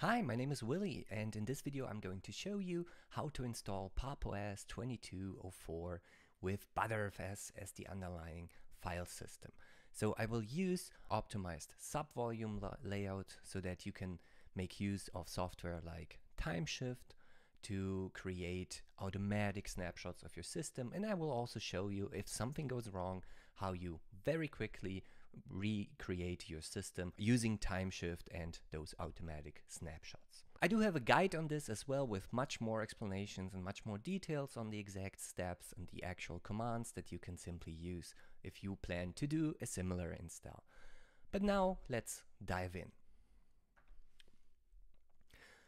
Hi, my name is Willi and in this video I'm going to show you how to install PopOS 2204 with Btrfs as the underlying file system. So I will use optimized subvolume layout so that you can make use of software like Timeshift to create automatic snapshots of your system and I will also show you if something goes wrong how you very quickly recreate your system using Timeshift and those automatic snapshots. I do have a guide on this as well with much more explanations and much more details on the exact steps and the actual commands that you can simply use if you plan to do a similar install. But now let's dive in.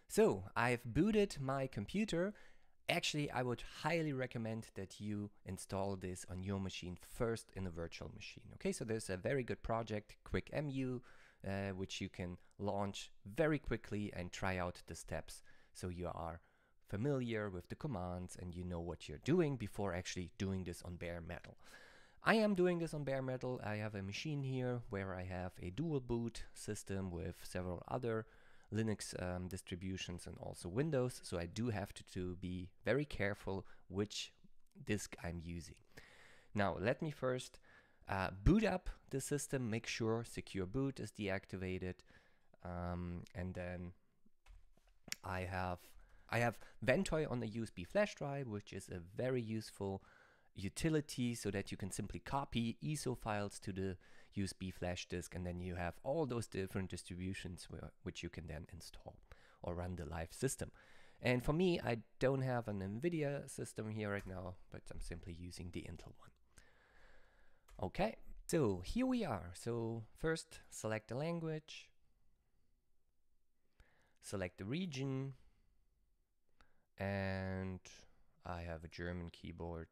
So I've booted my computer Actually, I would highly recommend that you install this on your machine first in a virtual machine. Okay, so there's a very good project, Quickemu, uh, which you can launch very quickly and try out the steps so you are familiar with the commands and you know what you're doing before actually doing this on bare metal. I am doing this on bare metal. I have a machine here where I have a dual boot system with several other Linux um, distributions and also Windows. So I do have to, to be very careful which disk I'm using. Now let me first uh, boot up the system, make sure secure boot is deactivated, um, and then I have I have Ventoy on the USB flash drive, which is a very useful utility so that you can simply copy ISO files to the USB flash disk and then you have all those different distributions which you can then install or run the live system. And for me, I don't have an NVIDIA system here right now, but I'm simply using the Intel one. Okay, so here we are. So first select the language, select the region, and I have a German keyboard.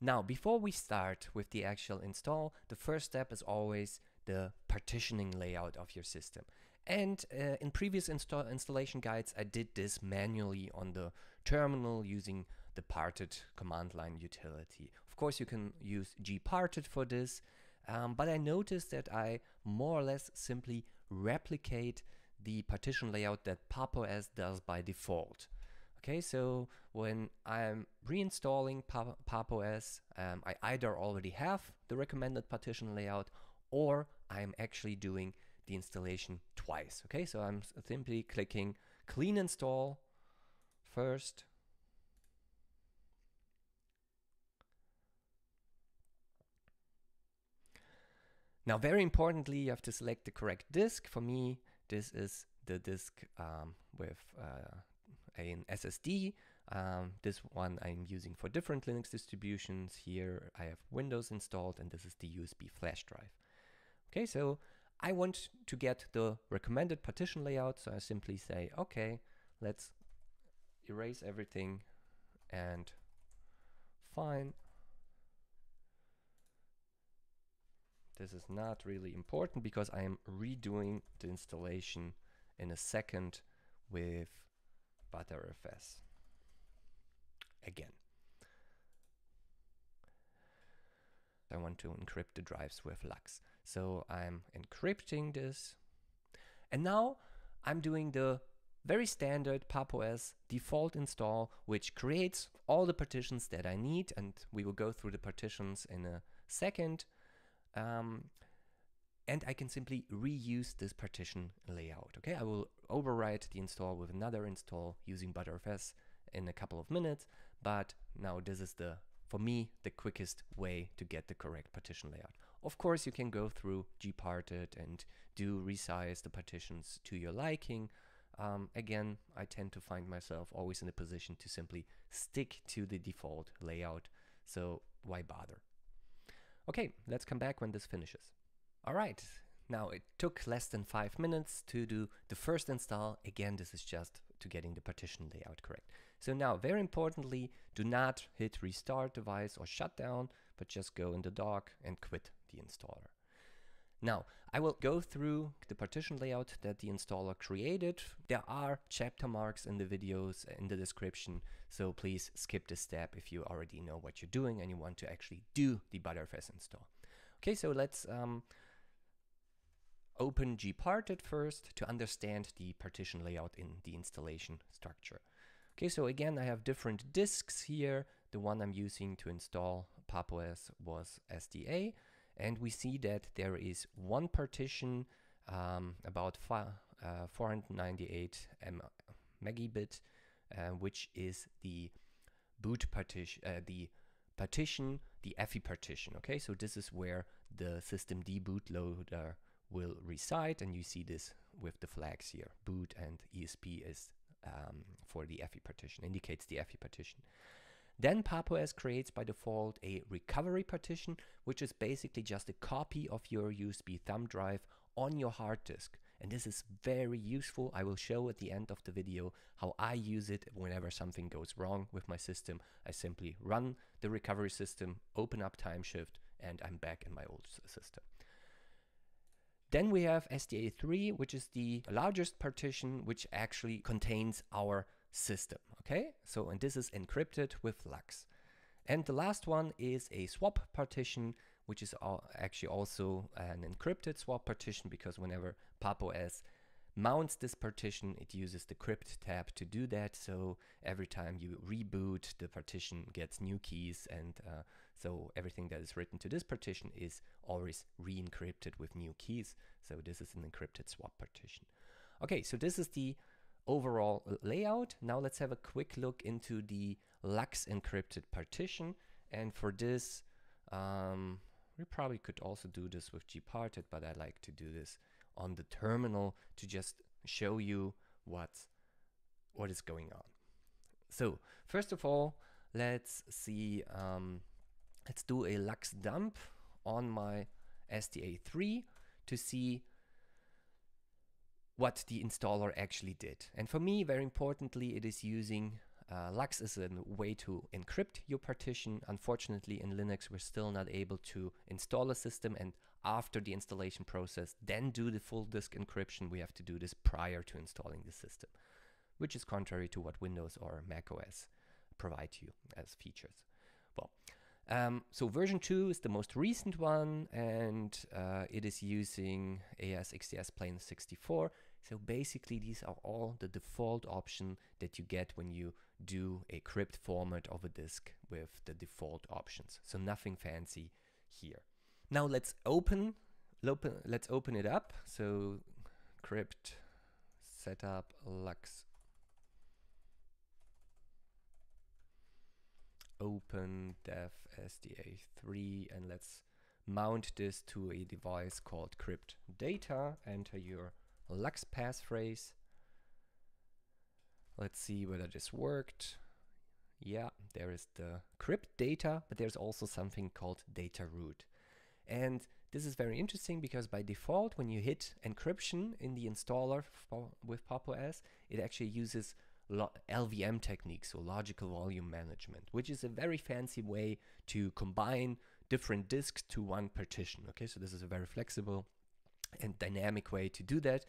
Now, before we start with the actual install, the first step is always the partitioning layout of your system. And uh, in previous insta installation guides, I did this manually on the terminal using the parted command line utility. Of course, you can use gparted for this, um, but I noticed that I more or less simply replicate the partition layout that PopOS does by default. Okay, so when I'm reinstalling PopOS, um, I either already have the recommended partition layout or I'm actually doing the installation twice. Okay, so I'm simply clicking clean install first. Now, very importantly, you have to select the correct disk. For me, this is the disk um, with uh, an SSD. Um, this one I'm using for different Linux distributions. Here I have Windows installed and this is the USB flash drive. Okay, so I want to get the recommended partition layout. So I simply say, okay, let's erase everything and fine. This is not really important because I am redoing the installation in a second with Btrfs again. I want to encrypt the drives with LUKS. So I'm encrypting this. And now I'm doing the very standard PopOS default install, which creates all the partitions that I need. And we will go through the partitions in a second. Um, and I can simply reuse this partition layout. Okay, I will overwrite the install with another install using Btrfs in a couple of minutes, but now this is the, for me, the quickest way to get the correct partition layout. Of course, you can go through gparted and do resize the partitions to your liking. Um, again, I tend to find myself always in a position to simply stick to the default layout, so why bother? Okay, let's come back when this finishes. All right, now it took less than five minutes to do the first install. Again, this is just to getting the partition layout correct. So now, very importantly, do not hit restart device or shut down, but just go in the dock and quit the installer. Now, I will go through the partition layout that the installer created. There are chapter marks in the videos in the description, so please skip this step if you already know what you're doing and you want to actually do the Btrfs install. Okay, so let's um, open gparted first to understand the partition layout in the installation structure. Okay, so again, I have different disks here. The one I'm using to install PopOS was SDA, and we see that there is one partition um, about uh, 498 M megabit, uh, which is the boot partition, uh, the partition, the EFI partition. Okay, so this is where the systemd bootloader will reside, and you see this with the flags here. Boot and ESP is um, for the EFI partition, indicates the EFI partition. Then PopOS creates by default a recovery partition, which is basically just a copy of your USB thumb drive on your hard disk. And this is very useful. I will show at the end of the video how I use it whenever something goes wrong with my system. I simply run the recovery system, open up Timeshift, and I'm back in my old system. Then we have SDA3, which is the largest partition, which actually contains our system. Okay, so and this is encrypted with LUKS. And the last one is a swap partition, which is actually also an encrypted swap partition because whenever PopOS mounts this partition, it uses the crypttab to do that. So every time you reboot, the partition gets new keys and uh, so everything that is written to this partition is always re-encrypted with new keys. So this is an encrypted swap partition. Okay, so this is the overall layout. Now let's have a quick look into the LUKS encrypted partition. And for this, um, we probably could also do this with gparted, but I like to do this on the terminal to just show you what, what is going on. So first of all, let's see um, Let's do a LUKS dump on my SDA3 to see what the installer actually did. And for me, very importantly, it is using uh, LUKS as a way to encrypt your partition. Unfortunately, in Linux, we're still not able to install a system and after the installation process, then do the full disk encryption. We have to do this prior to installing the system, which is contrary to what Windows or Mac OS provide you as features. Well, um, so version 2 is the most recent one and uh, it is using AES plain64. So basically these are all the default option that you get when you do a crypt format of a disk with the default options. So nothing fancy here. Now let's open, let's open it up. So crypt setup LUKS open dev SDA3 and let's mount this to a device called crypt data. Enter your LUKS passphrase. Let's see whether this worked. Yeah, there is the crypt data, but there's also something called data root. And this is very interesting because by default, when you hit encryption in the installer with PopOS, it actually uses LVM techniques, so logical volume management, which is a very fancy way to combine different disks to one partition. Okay, so this is a very flexible and dynamic way to do that.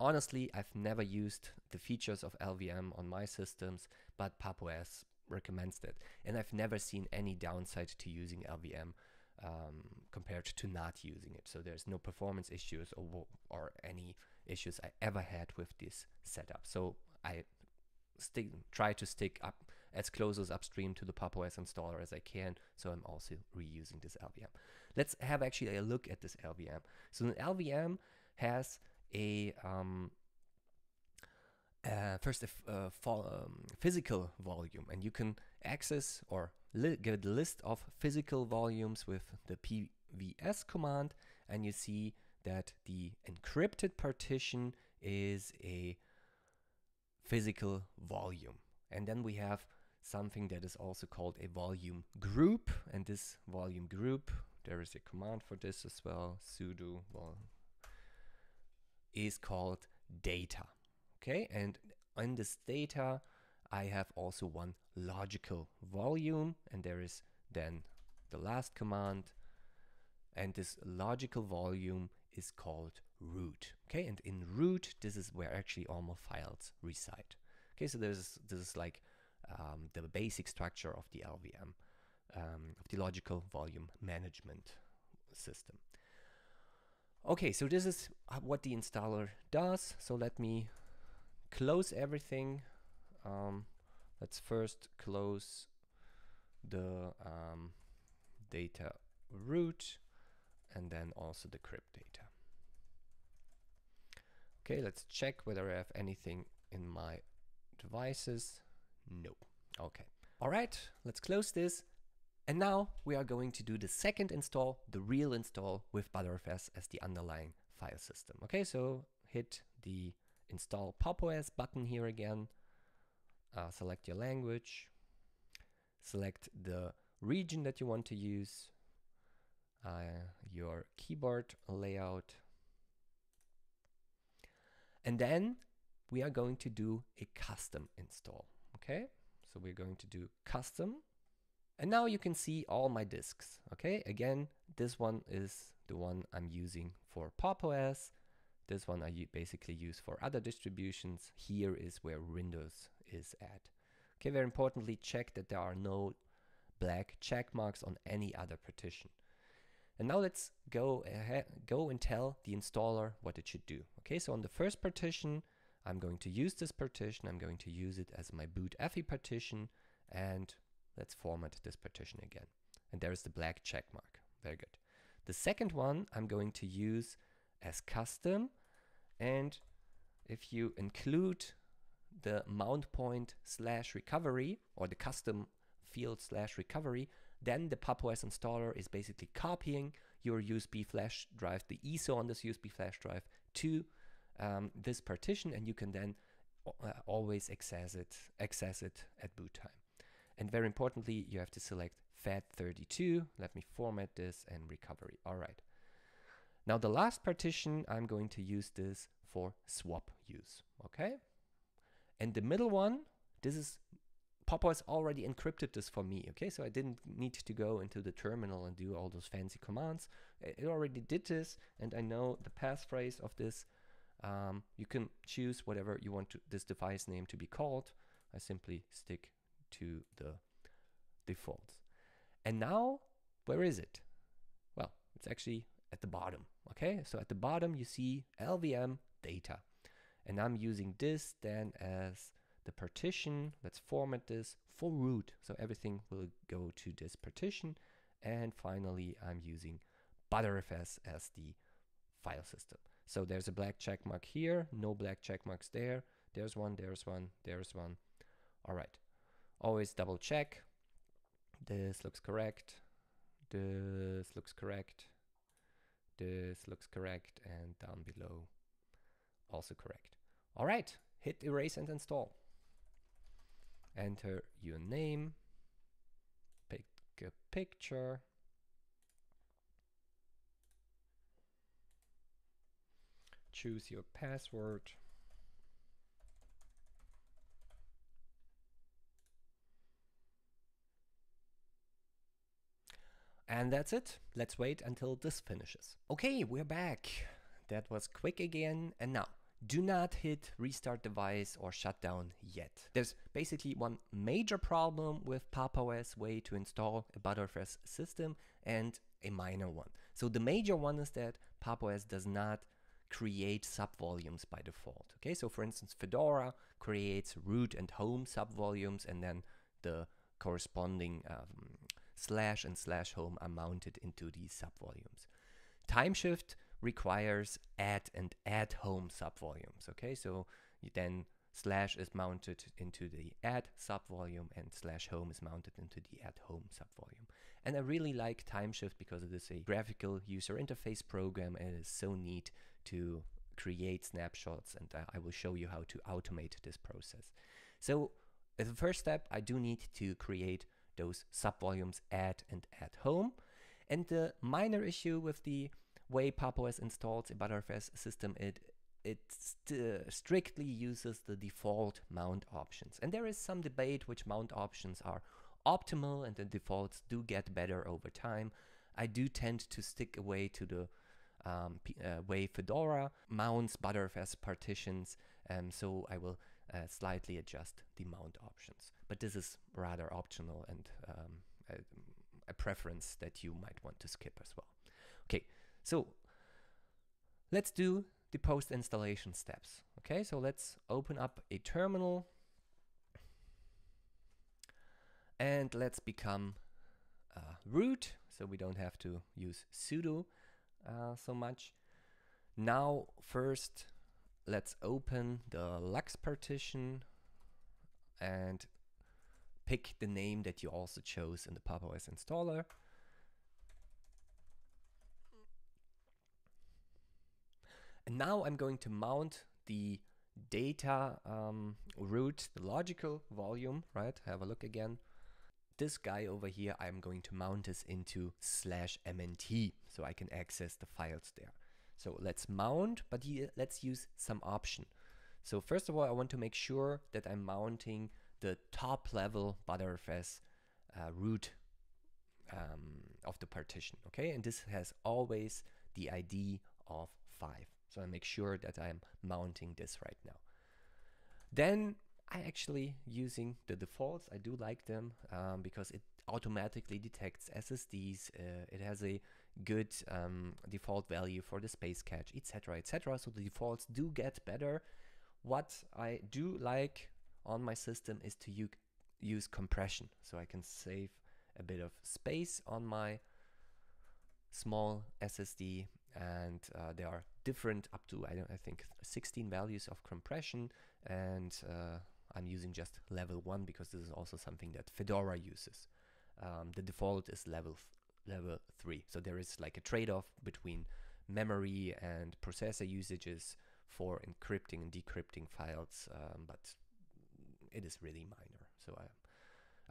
Honestly, I've never used the features of LVM on my systems, but PopOS recommends that. And I've never seen any downside to using LVM um, compared to not using it. So there's no performance issues or, or any issues I ever had with this setup. So I stick try to stick up as close as upstream to the PopOS installer as I can. So I'm also reusing this LVM. Let's have actually a look at this LVM. So an LVM has a um, uh, first a uh, um, physical volume, and you can access or get a list of physical volumes with the pvs command, and you see that the encrypted partition is a physical volume. And then we have something that is also called a volume group. And this volume group, there is a command for this as well, sudo vol is called data. Okay, and in this data, I have also one logical volume, and there is then the last command, and this logical volume is called root. Okay, and in root, this is where actually all my files reside. Okay, so there's this is like um, the basic structure of the LVM, um, of the logical volume management system. Okay, so this is what the installer does. So let me close everything. Um, let's first close the um, data root and then also the crypt data. Okay, let's check whether I have anything in my devices. No. Okay. All right, let's close this. And now we are going to do the second install, the real install with Btrfs as the underlying file system. Okay, so hit the install PopOS button here again. Uh, select your language. Select the region that you want to use. Uh, your keyboard layout. And then we are going to do a custom install. Okay, so we're going to do custom. And now you can see all my disks. Okay, again, this one is the one I'm using for PopOS. This one I basically use for other distributions. Here is where Windows is at. Okay, very importantly, check that there are no black check marks on any other partition. And now let's go ahead, go and tell the installer what it should do. Okay, so on the first partition, I'm going to use this partition. I'm going to use it as my boot EFI partition. And let's format this partition again. And there is the black check mark. Very good. The second one I'm going to use as custom. And if you include the mount point slash recovery or the custom field slash recovery, then the PopOS installer is basically copying your USB flash drive, the ISO on this USB flash drive to um, this partition and you can then uh, always access it, access it at boot time. And very importantly, you have to select FAT32. Let me format this and recovery. All right. Now the last partition, I'm going to use this for swap use. Okay. And the middle one, this is PopOS already encrypted this for me, okay? So I didn't need to go into the terminal and do all those fancy commands. It already did this, and I know the passphrase of this. Um, you can choose whatever you want to, this device name to be called. I simply stick to the defaults. And now, where is it? Well, it's actually at the bottom, okay? So at the bottom, you see LVM data. And I'm using this then as the partition. Let's format this for root. So everything will go to this partition. And finally, I'm using Btrfs as the file system. So there's a black check mark here, no black check marks there. There's one, there's one, there's one. All right. Always double check. This looks correct. This looks correct. This looks correct. And down below, also correct. All right. Hit erase and install enter your name, pick a picture, choose your password, And that's it. Let's wait until this finishes. Okay, we're back. That was quick again. And now, do not hit restart device or shutdown yet. There's basically one major problem with PopOS way to install a Btrfs system and a minor one. So the major one is that PopOS does not create subvolumes by default. Okay, so for instance, Fedora creates root and home subvolumes and then the corresponding um, slash and slash home are mounted into these subvolumes. Timeshift requires add and add home subvolumes. Okay, so then slash is mounted into the add subvolume and slash home is mounted into the add home subvolume. And I really like Timeshift because it is a graphical user interface program and it is so neat to create snapshots and I will show you how to automate this process. So as first step, I do need to create those subvolumes add and add home. And the minor issue with the way PopOS installs a Btrfs system, it it st strictly uses the default mount options. And there is some debate which mount options are optimal and the defaults do get better over time. I do tend to stick away to the um, uh, way Fedora mounts Btrfs partitions, um, so I will uh, slightly adjust the mount options. But this is rather optional and um, a, a preference that you might want to skip as well. So Let's do the post installation steps. Okay, so let's open up a terminal and let's become uh, root so we don't have to use sudo uh, so much. Now first let's open the LUKS partition and pick the name that you also chose in the PopOS installer. And now I'm going to mount the data um, root, the logical volume, right? Have a look again. This guy over here, I'm going to mount this into slash mnt so I can access the files there. So let's mount, but let's use some option. So first of all, I want to make sure that I'm mounting the top level Btrfs uh, root um, of the partition, okay? And this has always the ID of 5. So I make sure that I'm mounting this right now. Then I actually using the defaults. I do like them um, because it automatically detects SSDs. Uh, it has a good um, default value for the space cache, etc., etc. So the defaults do get better. What I do like on my system is to use compression, so I can save a bit of space on my small SSD and uh, there are different up to I, I, think 16 values of compression and uh, I'm using just level 1 because this is also something that Fedora uses. Um, the default is level level 3 so there is like a trade-off between memory and processor usages for encrypting and decrypting files um, but it is really minor. So I,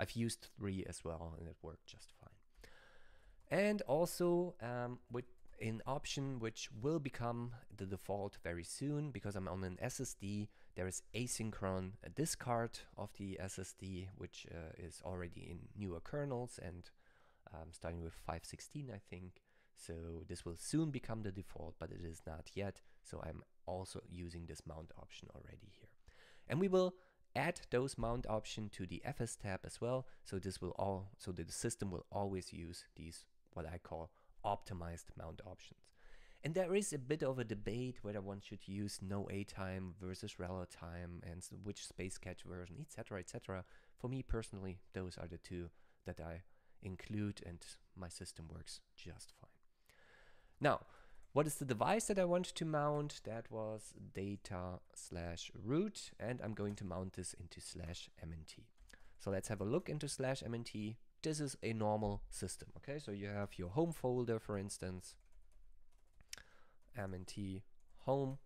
I've used 3 as well and it worked just fine. And also um, with an option which will become the default very soon because I'm on an SSD. There is asynchron discard of the SSD, which uh, is already in newer kernels and um, starting with 5.16, I think. So this will soon become the default, but it is not yet. So I'm also using this mount option already here. And we will add those mount option to the fstab as well. So this will all, so the system will always use these, what I call optimized mount options. And there is a bit of a debate whether one should use noatime versus relatime and which space cache version, etc., etc. For me personally, those are the two that I include, and my system works just fine. Now, what is the device that I want to mount? That was data slash root, and I'm going to mount this into slash mnt. So let's have a look into slash mnt this is a normal system. Okay, so you have your home folder, for instance, mnt home.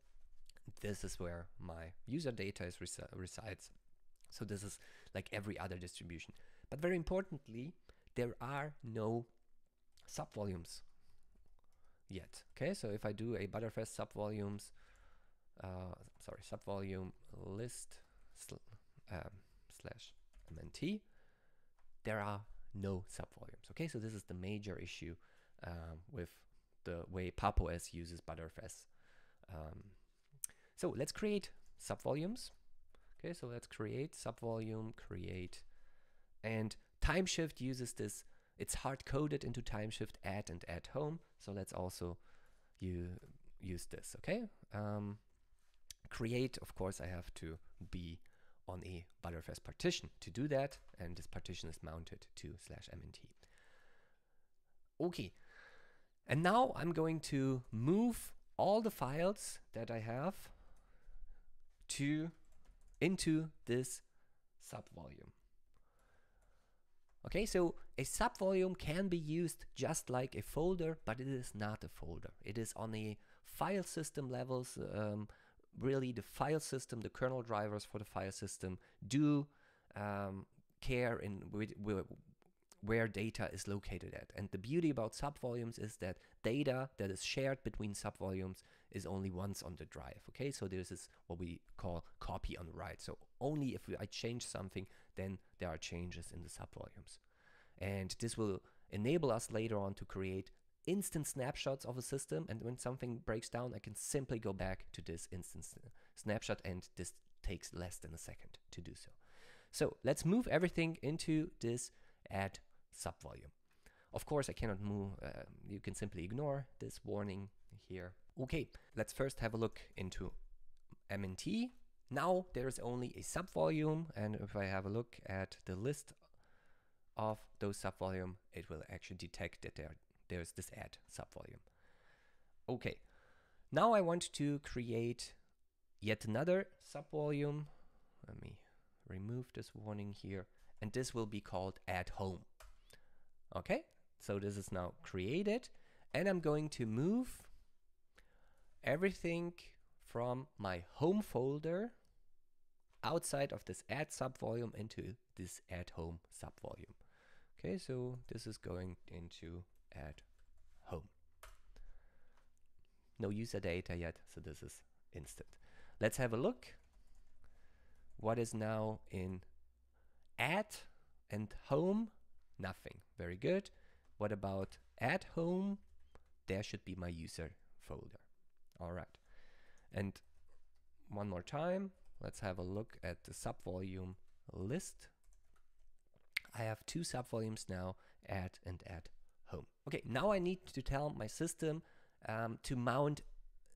This is where my user data is resi resides. So this is like every other distribution. But very importantly, there are no subvolumes yet. Okay, so if I do a Btrfs subvolumes, uh, sorry, subvolume list sl um, slash mnt, there are no subvolumes. Okay, so this is the major issue um, with the way PopOS uses Btrfs. Um, so let's create subvolumes. Okay, so let's create subvolume, create, and Timeshift uses this. It's hard coded into Timeshift add and add home. So let's also you use this. Okay, um, create. Of course, I have to be on a Btrfs partition to do that, and this partition is mounted to slash mnt. Okay, and now I'm going to move all the files that I have to into this subvolume. Okay, so a subvolume can be used just like a folder, but it is not a folder. It is on a file system levels um, really the file system, the kernel drivers for the file system do um, care in where data is located at. And the beauty about subvolumes is that data that is shared between subvolumes is only once on the drive. Okay, so this is what we call copy on write. So only if I change something, then there are changes in the subvolumes. And this will enable us later on to create instant snapshots of a system and when something breaks down I can simply go back to this instant snapshot and this takes less than a second to do so. So let's move everything into this add subvolume. Of course I cannot move, uh, you can simply ignore this warning here Okay, let's first have a look into MNT. Now there's only a subvolume and if I have a look at the list of those subvolume, it will actually detect that there, there's this add subvolume. Okay, now I want to create yet another subvolume. Let me remove this warning here and this will be called add home. Okay, so this is now created and I'm going to move everything from my home folder outside of this add subvolume into this add home subvolume. Okay, so this is going into add home. No user data yet, so this is instant. Let's have a look. What is now in at and home? Nothing. Very good. What about at home? There should be my user folder. All right. And one more time, let's have a look at the subvolume list. I have two subvolumes now, add and add home. Okay, now I need to tell my system um, to mount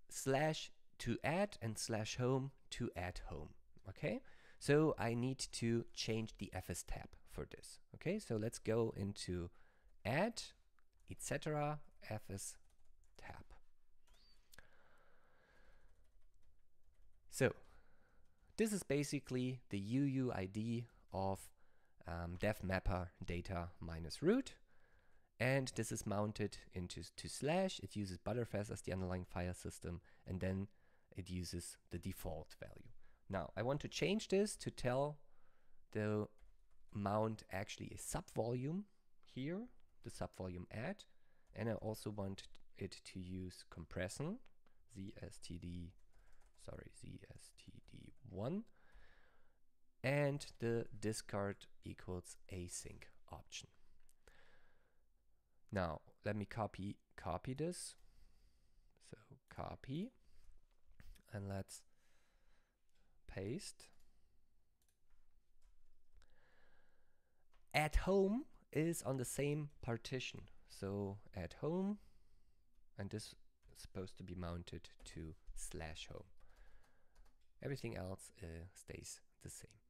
slash to add and slash home to add home. Okay, so I need to change the fstab for this. Okay, so let's go into add etc fs tab. So this is basically the UUID of um, dev mapper data minus root. And this is mounted into to slash. It uses Btrfs as the underlying file system, and then it uses the default value. Now I want to change this to tell the mount actually a subvolume here, the subvolume add, and I also want it to use compression, zstd, sorry, zstd1, and the discard equals async option. Now let me copy copy this. So copy and let's paste. At home is on the same partition. So at home and this is supposed to be mounted to slash home. Everything else uh, stays the same.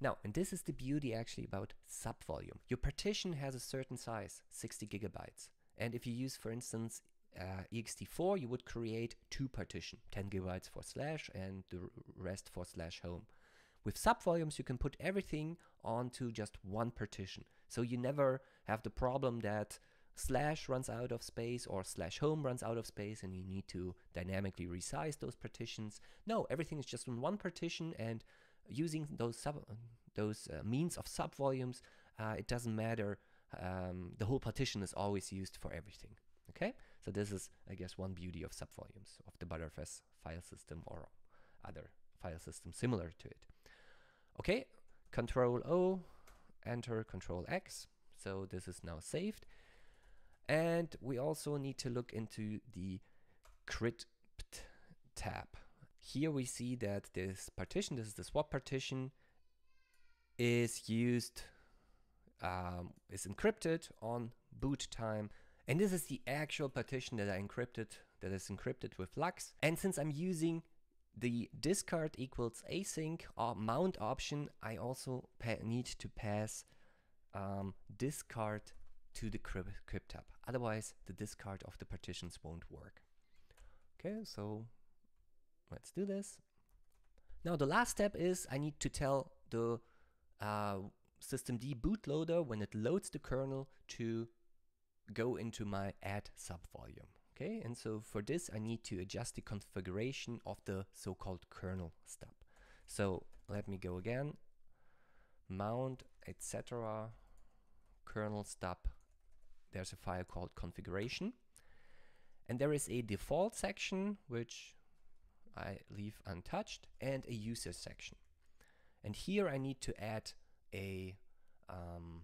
Now, and this is the beauty actually about subvolume. Your partition has a certain size, 60 gigabytes. And if you use, for instance, uh, ext4, you would create two partition, 10 gigabytes for slash and the rest for slash home. With subvolumes, you can put everything onto just one partition. So you never have the problem that slash runs out of space or slash home runs out of space and you need to dynamically resize those partitions. No, everything is just on one partition and using those sub those uh, means of subvolumes, uh, it doesn't matter. Um, the whole partition is always used for everything. Okay, so this is, I guess, one beauty of subvolumes of the Btrfs file system or other file system similar to it. Okay, Control O, enter Control X. So this is now saved. And we also need to look into the crypt tab. Here we see that this partition, this is the swap partition, is used, um, is encrypted on boot time. And this is the actual partition that I encrypted, that is encrypted with LUKS. And since I'm using the discard equals async or mount option, I also need to pass um, discard to the crypttab. Otherwise, the discard of the partitions won't work. Okay, so Let's do this. Now the last step is I need to tell the uh, systemd bootloader when it loads the kernel to go into my add subvolume. Okay, and so for this I need to adjust the configuration of the so-called kernel stub. So let me go again, mount, etc. kernelstub. There's a file called configuration. And there is a default section which I leave untouched and a user section. And here I need to add a um,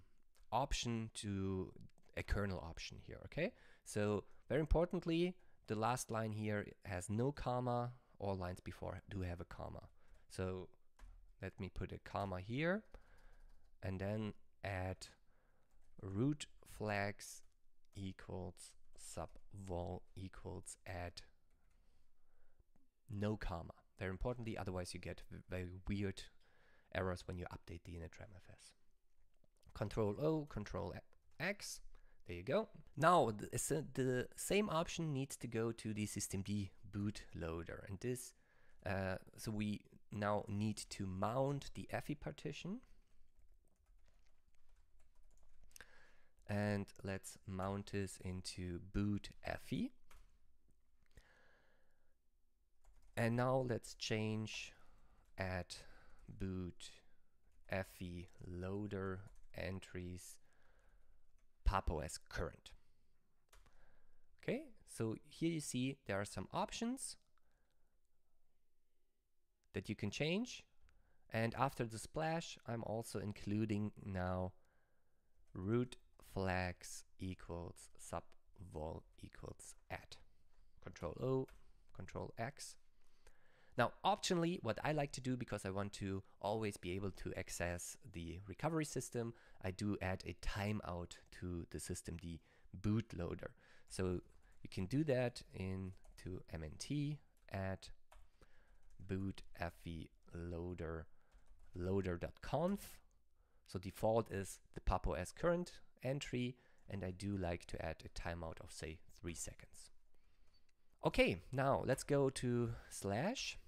option to a kernel option here, okay? So very importantly, the last line here has no comma, all lines before do have a comma. So let me put a comma here and then add root flags equals sub vol equals add no comma. Very importantly, otherwise you get very weird errors when you update the initramfs. Control O, Control X. There you go. Now the, the same option needs to go to the systemd bootloader, and this. Uh, so we now need to mount the EFI partition. And let's mount this into boot EFI. And now let's change at boot EFI loader entries PopOS current. Okay, so here you see there are some options that you can change. And after the splash, I'm also including now root flags equals sub vol equals add. Control O, Control X. Now, optionally, what I like to do, because I want to always be able to access the recovery system, I do add a timeout to the system, the bootloader. So you can do that into mnt add boot EFI loader loader.conf. So default is the PopOS current entry, and I do like to add a timeout of say three seconds. Okay, now let's go to slash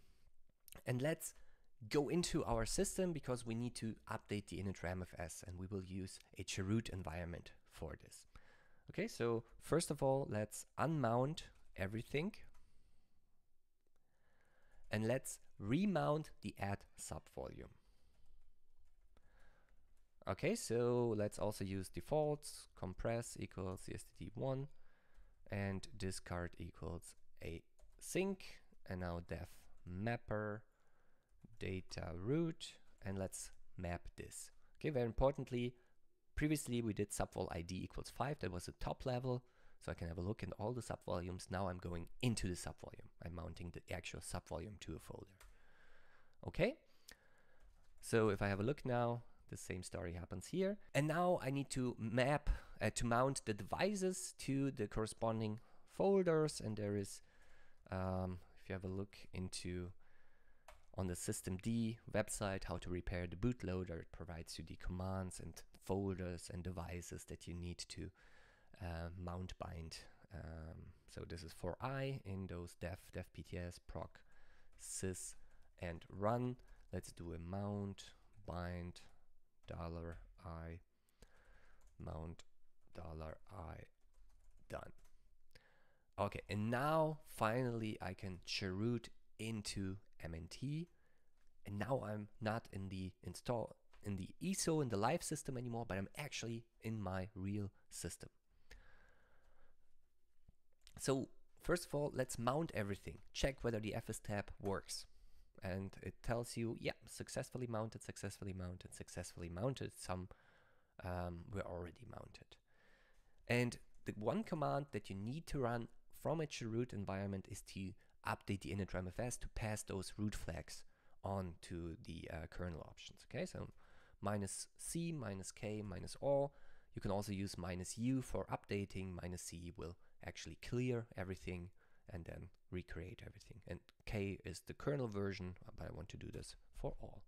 and let's go into our system because we need to update the initramfs and we will use a chroot environment for this. Okay, so first of all, let's unmount everything and let's remount the add subvolume. Okay, so let's also use defaults, compress equals zstd1 and discard equals a sync and now dev mapper data root and let's map this. Okay, very importantly, previously we did subvol ID equals 5, that was the top level, so I can have a look in all the subvolumes. Now I'm going into the subvolume. I'm mounting the actual subvolume to a folder. Okay, so if I have a look now, the same story happens here. And now I need to map, uh, to mount the devices to the corresponding folders. And there is, um, if you have a look into on the systemd website how to repair the bootloader. It provides you the commands and folders and devices that you need to uh, mount bind. Um, so this is for I in those dev, pts, proc, sys, and run. Let's do a mount bind dollar i mount dollar i done. Okay, and now finally I can chroot into MNT. And now I'm not in the install in the ISO in the live system anymore, but I'm actually in my real system. So first of all, let's mount everything. Check whether the fstab works. And it tells you, yeah, successfully mounted, successfully mounted, successfully mounted. Some um, were already mounted. And the one command that you need to run from a root environment is to update the initramfs to pass those root flags on to the uh, kernel options. Okay, so minus C, minus K, minus all. You can also use minus U for updating. Minus C will actually clear everything and then recreate everything. And K is the kernel version, but I want to do this for all.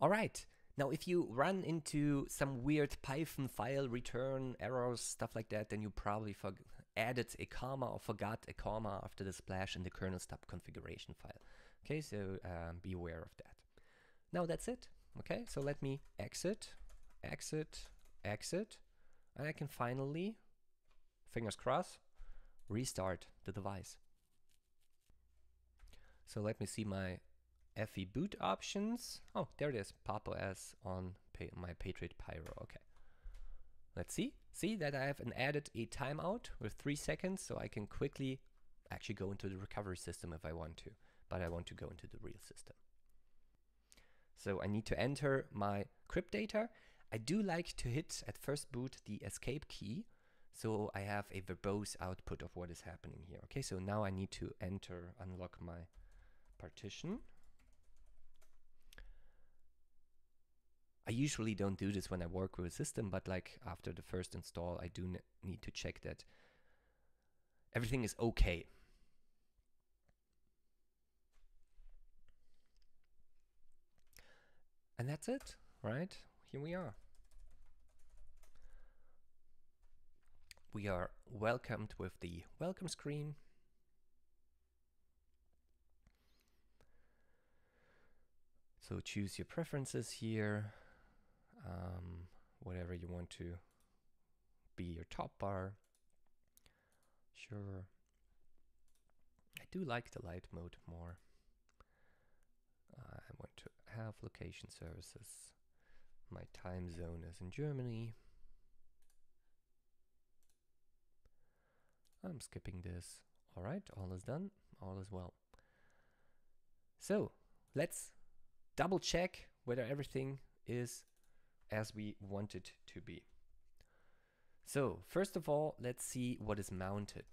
All right. Now, if you run into some weird Python file return errors, stuff like that, then you probably added a comma or forgot a comma after the splash in the kernelstub configuration file. Okay, so um, be aware of that. Now that's it. Okay, so let me exit, exit, exit, and I can finally, fingers crossed, restart the device. So let me see my EFI boot options. Oh, there it is, PopOS on my Patriot Pyro. Okay. Let's see. See that I have an added a timeout with three seconds, so I can quickly actually go into the recovery system if I want to, but I want to go into the real system. So I need to enter my crypt data. I do like to hit at first boot the escape key, so I have a verbose output of what is happening here. Okay, so now I need to enter, unlock my partition. I usually don't do this when I work with a system, but like after the first install, I do need to check that everything is okay. And that's it, right? Here we are. We are welcomed with the welcome screen. So choose your preferences here, um, whatever you want to be your top bar. Sure. I do like the light mode more. I want to have location services. My time zone is in Germany. I'm skipping this. All right, all is done. All is well. So let's double check whether everything is as we want it to be. So first of all, let's see what is mounted.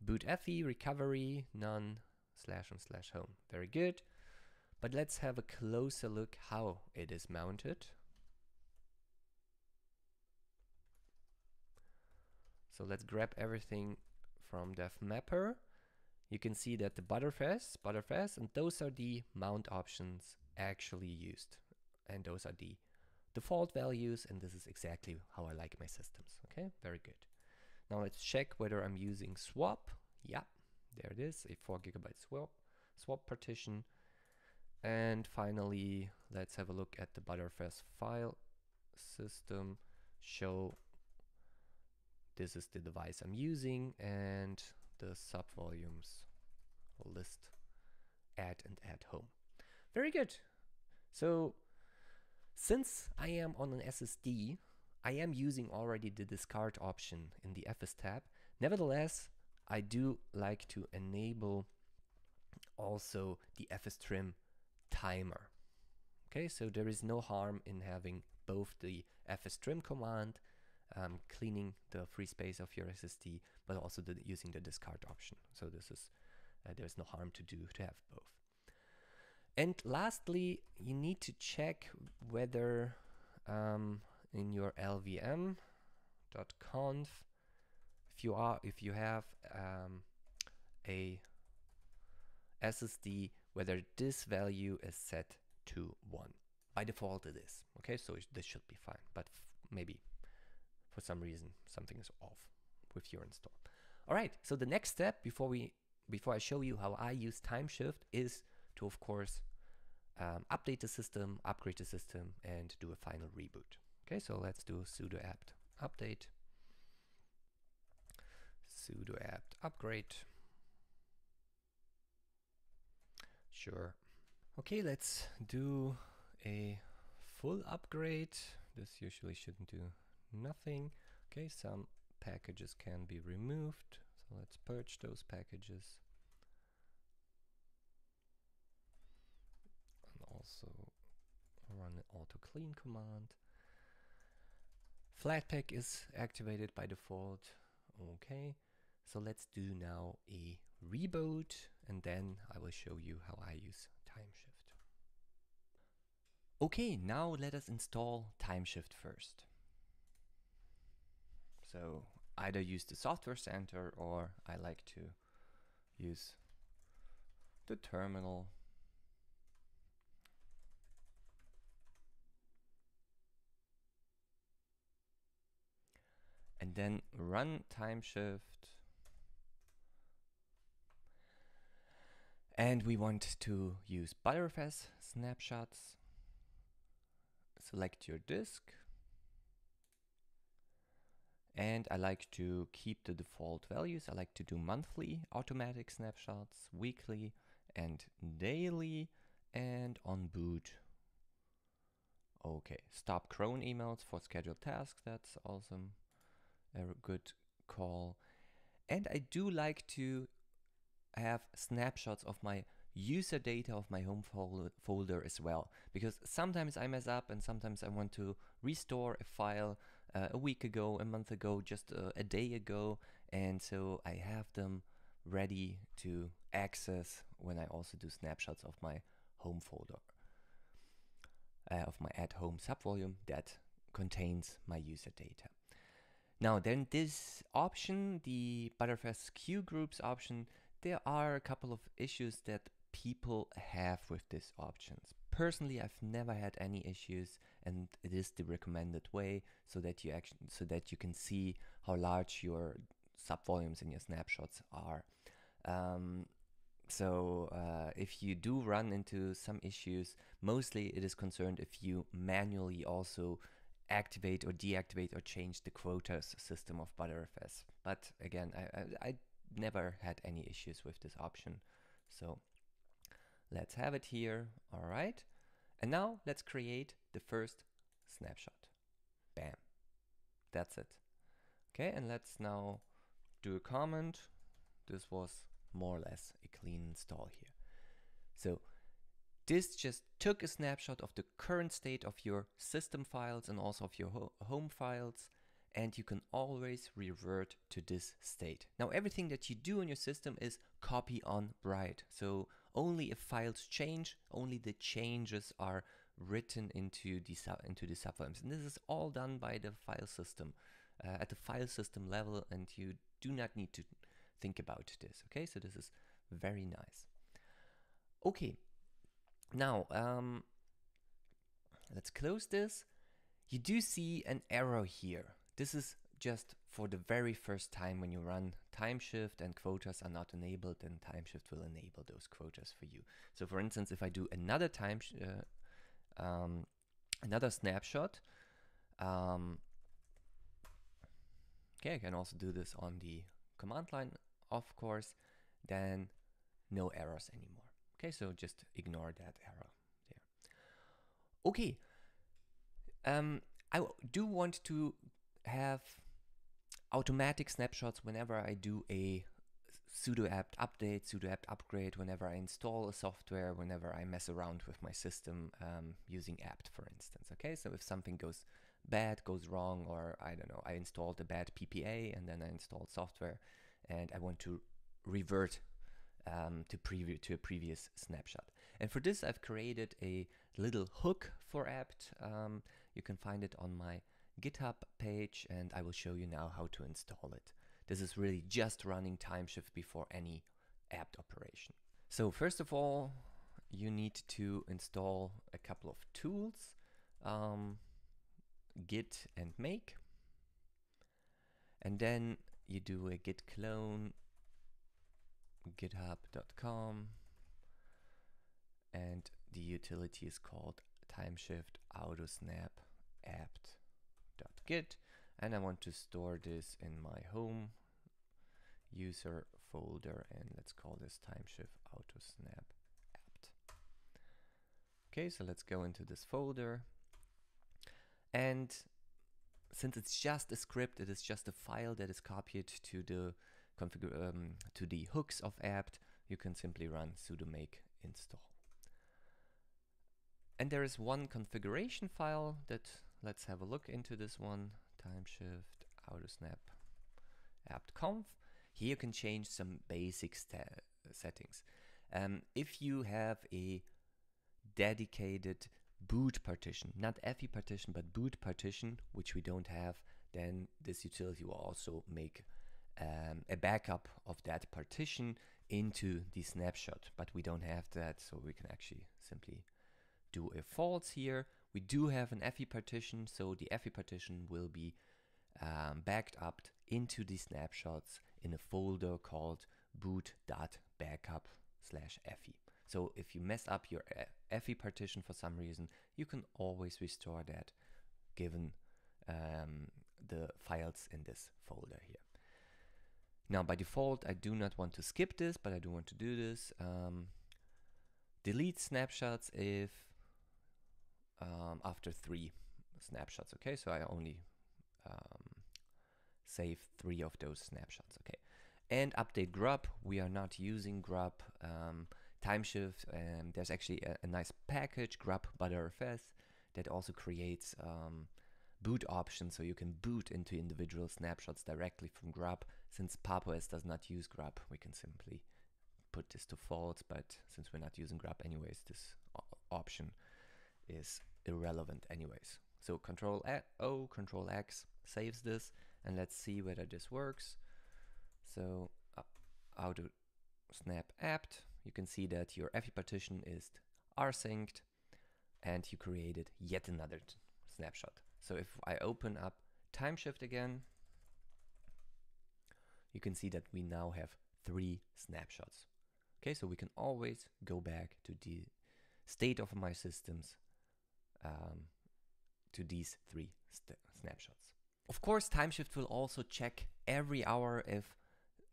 Boot EFI, recovery, none, slash and slash home. Very good. But let's have a closer look how it is mounted. So let's grab everything from Dev Mapper. You can see that the Btrfs, Btrfs, and those are the mount options actually used. And those are the default values, and this is exactly how I like my systems. Okay, very good. Now let's check whether I'm using swap. Yeah, there it is, a 4 gigabyte swap, swap partition. And finally, let's have a look at the Btrfs file system. Show this is the device I'm using and the subvolumes list add and add home. Very good. So since I am on an SSD, I am using already the discard option in the fstab. Nevertheless, I do like to enable also the fstrim timer. Okay, so there is no harm in having both the fstrim command um, cleaning the free space of your SSD, but also the, using the discard option. So this is uh, there's no harm to do to have both. And lastly, you need to check whether um, in your lvm.conf if you are if you have um, a SSD whether this value is set to 1. By default it is. Okay, so this should be fine, but maybe for some reason something is off with your install. All right, so the next step before we before I show you how I use TimeShift is to of course um, update the system, upgrade the system, and do a final reboot. Okay, so let's do sudo apt update, sudo apt upgrade. Sure. Okay, let's do a full upgrade. This usually shouldn't do nothing. Okay, some packages can be removed. So let's purge those packages. And also run an auto clean command. Flatpak is activated by default. Okay, so let's do now a reboot and then I will show you how I use TimeShift. Okay, now let us install TimeShift first. So either use the software center or I like to use the terminal. And then run timeshift. And we want to use Btrfs snapshots. Select your disk and I like to keep the default values. I like to do monthly automatic snapshots, weekly and daily, and on boot. Okay, stop cron emails for scheduled tasks. That's awesome. A good call. And I do like to have snapshots of my user data of my home fol folder as well because sometimes I mess up and sometimes I want to restore a file uh, a week ago, a month ago, just uh, a day ago, and so I have them ready to access when I also do snapshots of my home folder uh, of my at home subvolume that contains my user data. Now then this option, the Btrfs qgroups option, there are a couple of issues that people have with these options. Personally, I've never had any issues and it is the recommended way so that you actually so that you can see how large your subvolumes in your snapshots are. Um, so uh, if you do run into some issues, mostly it is concerned if you manually also activate or deactivate or change the quotas system of Btrfs. But again, I, I, I never had any issues with this option. So let's have it here. All right. And now let's create the first snapshot. Bam. That's it. Okay, and let's now do a comment. This was more or less a clean install here. So this just took a snapshot of the current state of your system files and also of your ho home files and you can always revert to this state. Now everything that you do in your system is copy on write. So only if files change, only the changes are written into the into the subfiles. And this is all done by the file system uh, at the file system level and you do not need to think about this. Okay, so this is very nice. Okay, now um, let's close this. You do see an arrow here. This is just for the very first time when you run timeshift and quotas are not enabled, then timeshift will enable those quotas for you. So for instance, if I do another time, uh, um, another snapshot, um, okay, I can also do this on the command line of course, then no errors anymore. Okay, so just ignore that error there. Okay, um, I do want to have automatic snapshots whenever I do a sudo apt update, sudo apt upgrade, whenever I install a software, whenever I mess around with my system um, using apt, for instance. Okay, so if something goes bad, goes wrong, or I don't know, I installed a bad PPA and then I installed software, and I want to revert um, to preview to a previous snapshot. And for this, I've created a little hook for apt. Um, you can find it on my GitHub page, and I will show you now how to install it. This is really just running timeshift before any apt operation. So first of all, you need to install a couple of tools, um, git and make. And then you do a git clone github.com and the utility is called timeshift autosnap apt.git and I want to store this in my home user folder and let's call this timeshift autosnap apt. Okay, so let's go into this folder and since it's just a script, it is just a file that is copied to the um, to the hooks of apt, you can simply run sudo make install. And there is one configuration file that let's have a look into this one timeshift autosnap apt-conf. Here you can change some basic settings. Um, if you have a dedicated boot partition, not EFI partition, but boot partition, which we don't have, then this utility will also make um, a backup of that partition into the snapshot, but we don't have that, so we can actually simply do a false here. We do have an EFI partition, so the EFI partition will be um, backed up into the snapshots in a folder called boot.backup slash EFI. So if you mess up your EFI partition for some reason, you can always restore that given um, the files in this folder here. Now by default, I do not want to skip this, but I do want to do this. Um, delete snapshots if um, after three snapshots. Okay, so I only um, save three of those snapshots. Okay, and update grub. We are not using grub. Um, timeshift and there's actually a, a, nice package grub btrfs that also creates um, boot options so you can boot into individual snapshots directly from grub since PopOS does not use grub we can simply put this to false, but since we're not using grub anyways, this option is irrelevant anyways. So control O, control X saves this and let's see whether this works. So uh, how to snap apt, you can see that your EFI partition is rsynced and you created yet another snapshot. So if I open up timeshift again, you can see that we now have three snapshots. Okay, so we can always go back to the state of my systems um, to these three snapshots. Of course, timeshift will also check every hour if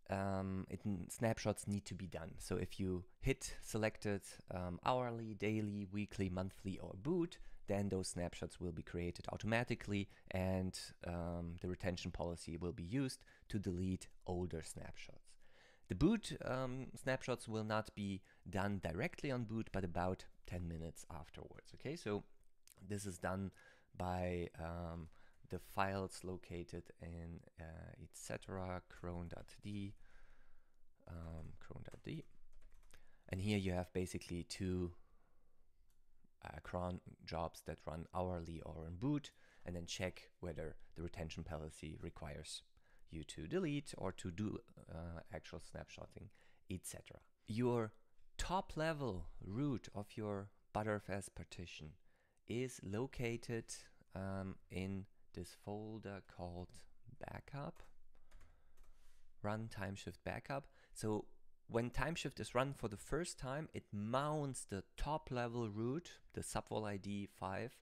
um, it, snapshots need to be done. So if you hit selected um, hourly, daily, weekly, monthly, or boot, then those snapshots will be created automatically and um, the retention policy will be used to delete older snapshots. The boot um, snapshots will not be done directly on boot, but about 10 minutes afterwards. Okay, so this is done by um, the files located in uh, etc cron.d um, cron.d and here you have basically two uh, cron jobs that run hourly or in boot and then check whether the retention policy requires you to delete or to do uh, actual snapshotting etc your top level root of your btrfs partition is located um, in this folder called backup, run timeshift backup. So when timeshift is run for the first time, it mounts the top level root, the subvol ID 5.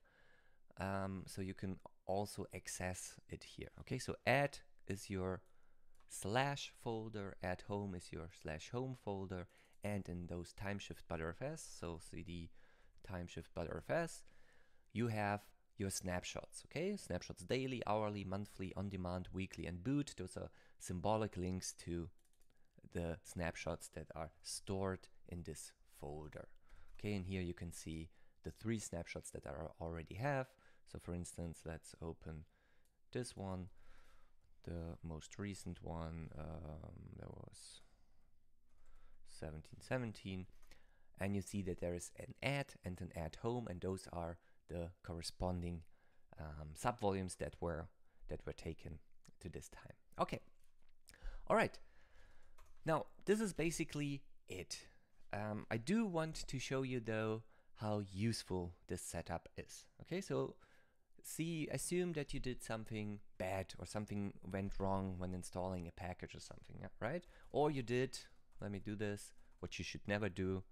Um, so you can also access it here. Okay, so add is your slash folder, add home is your slash home folder, and in those timeshift btrfs, so cd timeshift btrfs, you have your snapshots, okay? Snapshots daily, hourly, monthly, on demand, weekly, and boot. Those are symbolic links to the snapshots that are stored in this folder. Okay, and here you can see the three snapshots that I already have. So for instance, let's open this one, the most recent one, um, that was 1717. And you see that there is an add and an add home, and those are the corresponding um, subvolumes that were that were taken to this time. Okay, all right. Now this is basically it. Um, I do want to show you though how useful this setup is. Okay, so see, assume that you did something bad or something went wrong when installing a package or something, right? Or you did, let me do this, what you should never do,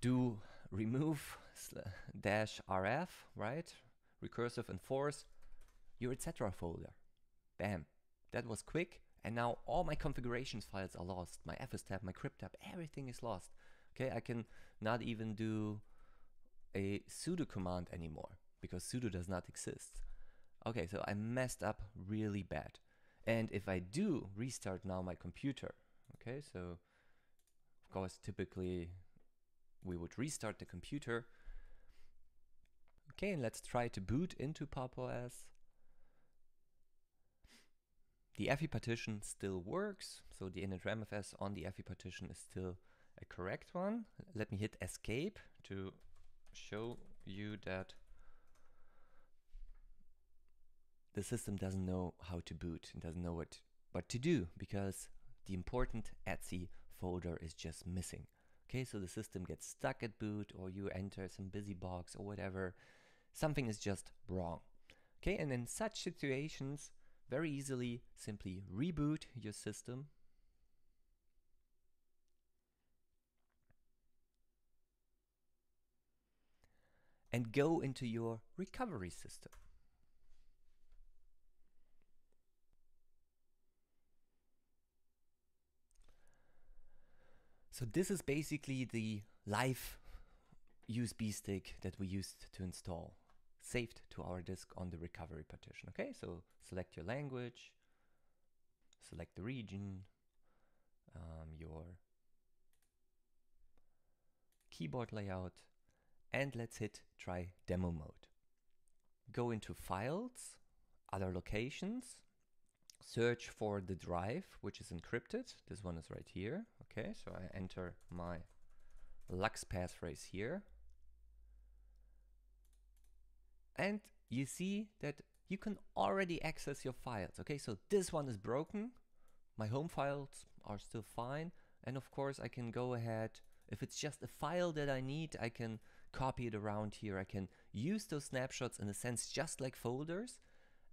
do remove dash rf, right? Recursive enforce your etc folder. Bam. That was quick. And now all my configurations files are lost. My fstab, my crypttab, everything is lost. Okay, I can not even do a sudo command anymore because sudo does not exist. Okay, so I messed up really bad. And if I do restart now my computer, okay, so of course typically we would restart the computer. Okay, and let's try to boot into PopOS. The EFI partition still works, so the initramfs on the EFI partition is still a correct one. Let me hit escape to show you that the system doesn't know how to boot and doesn't know what, what to do because the important etc folder is just missing. Okay, so the system gets stuck at boot or you enter some BusyBox or whatever. Something is just wrong. Okay, and in such situations, very easily simply reboot your system. And go into your recovery system. So this is basically the live USB stick that we used to install, saved to our disk on the recovery partition. Okay, so select your language, select the region, um, your keyboard layout, and let's hit try demo mode. Go into files, other locations. search for the drive, which is encrypted. This one is right here. Okay, so I enter my LUKS passphrase here. And you see that you can already access your files. Okay, so this one is broken. My home files are still fine. And of course, I can go ahead. If it's just a file that I need, I can copy it around here. I can use those snapshots in a sense just like folders,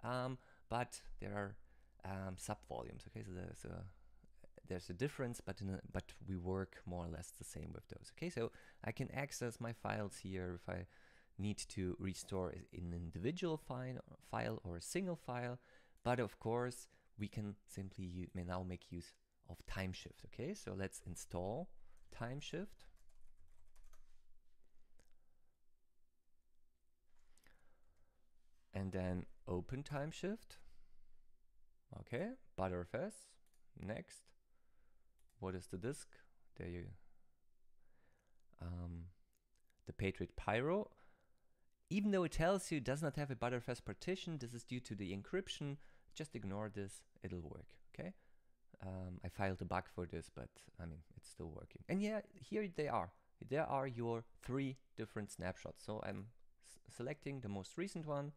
um, but there are um, subvolumes. Okay, so there's a there's a difference, but a, but we work more or less the same with those. Okay, so I can access my files here if I need to restore an individual file, or a single file. But of course, we can simply may now make use of Timeshift. Okay, so let's install Timeshift. And then open Timeshift. Okay, Btrfs. Next. What is the disk? There you. Um, the Patriot Pyro. Even though it tells you it does not have a Btrfs partition, this is due to the encryption. Just ignore this, it'll work, okay? Um, I filed a bug for this, but I mean, it's still working. And yeah, here they are. There are your three different snapshots. So I'm selecting the most recent one.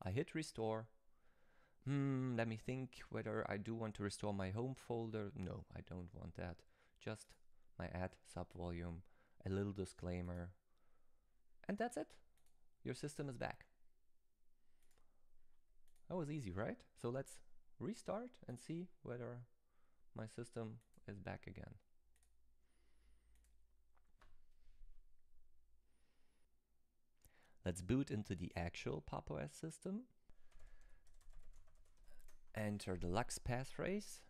I hit restore. Hmm, let me think whether I do want to restore my home folder. No, I don't want that. Just my add subvolume, a little disclaimer, and that's it. Your system is back. That was easy, right? So let's restart and see whether my system is back again. Let's boot into the actual PopOS system. Enter the LUKS passphrase.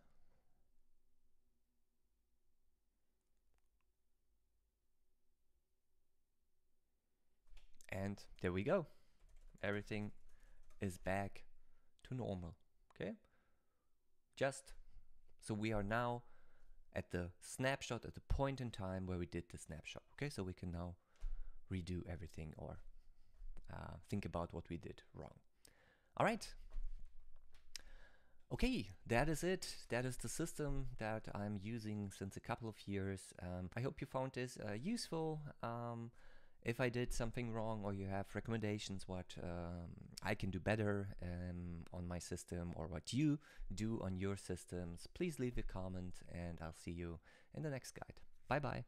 And there we go. Everything is back to normal. Okay. Just so we are now at the snapshot at the point in time where we did the snapshot. Okay. So we can now redo everything or uh, think about what we did wrong. All right. Okay, that is it. That is the system that I'm using since a couple of years. Um, I hope you found this uh, useful. Um, if I did something wrong or you have recommendations what um, I can do better um, on my system or what you do on your systems, please leave a comment and I'll see you in the next guide. Bye bye.